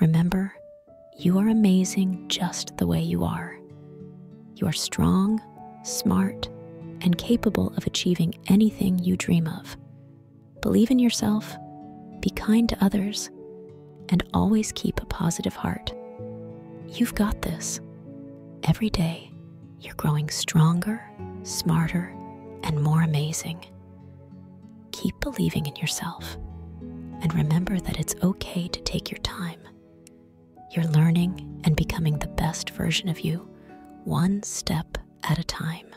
Remember, you are amazing just the way you are. You are strong, smart, and capable of achieving anything you dream of. Believe in yourself, be kind to others, and always keep a positive heart. You've got this. Every day, you're growing stronger, smarter, and more amazing. Keep believing in yourself and remember that it's okay to take your time. You're learning and becoming the best version of you, one step at a time.